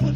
Un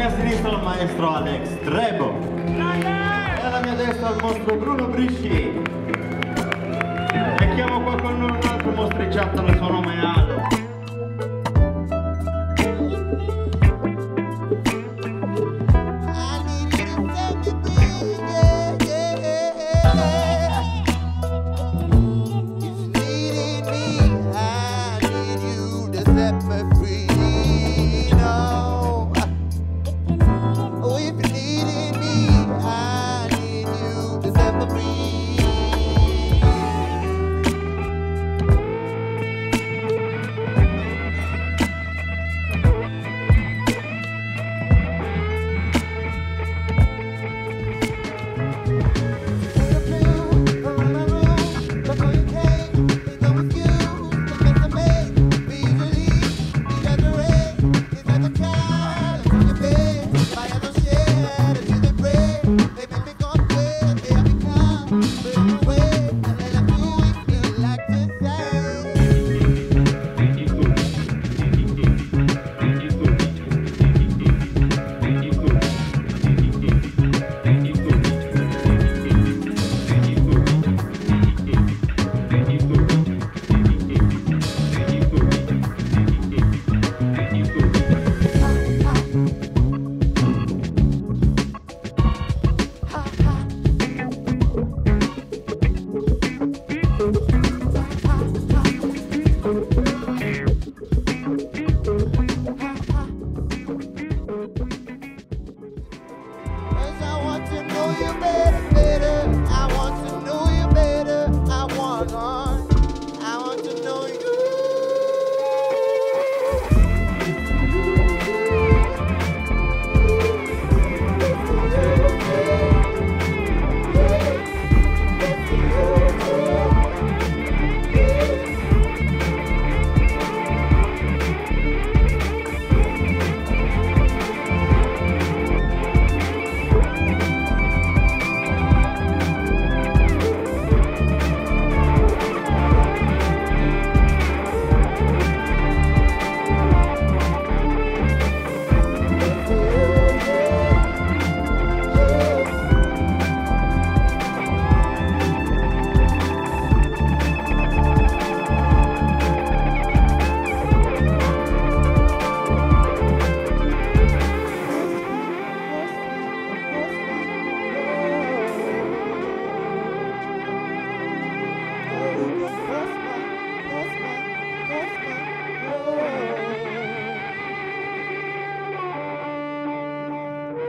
mia sinistra al maestro Alex Trebo. E alla mia destra al mostro Bruno Brisci. E chiamo qua con un altro mostriciattolo, il suo nome è Alo.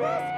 Yes.